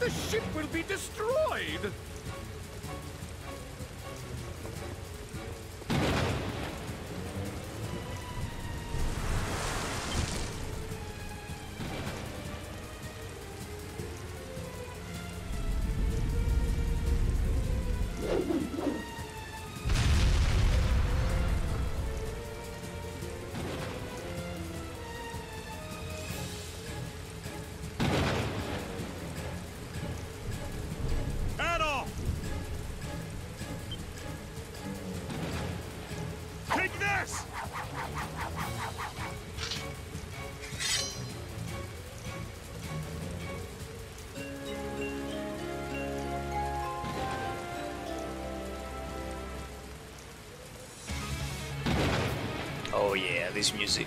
the ship will be destroyed! Oh yeah, this music.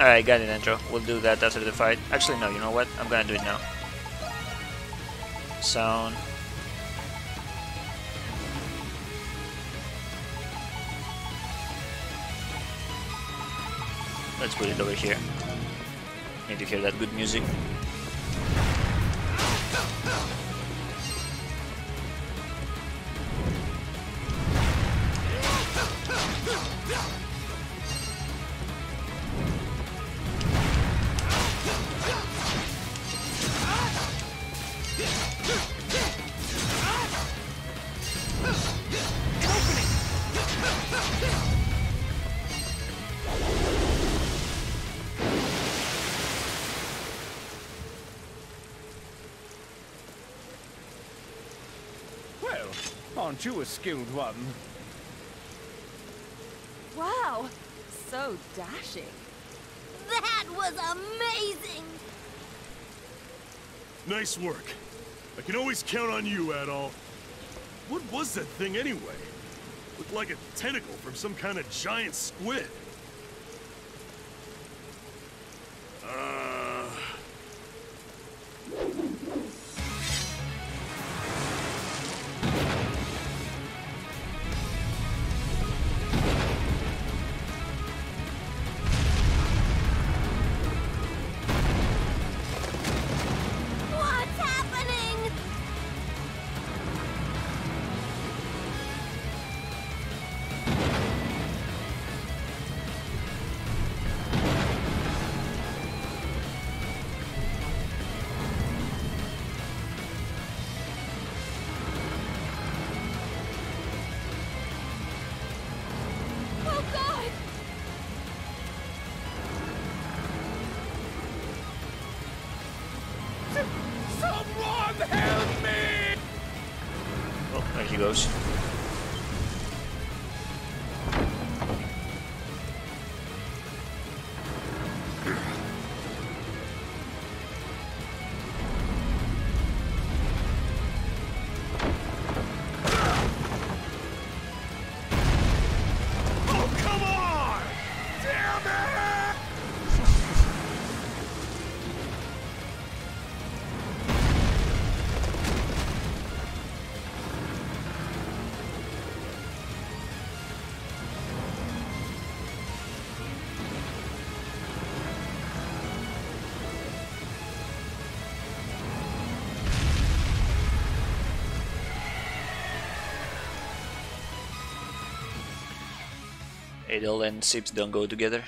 Alright, got it, intro. We'll do that after the fight. Actually, no, you know what? I'm gonna do it now. Sound. Let's put it over here. Need to hear that good music. Aren't you a skilled one? Wow, so dashing. That was amazing! Nice work. I can always count on you, Adol. What was that thing anyway? Looked like a tentacle from some kind of giant squid. Oh, Adol and Sips don't go together.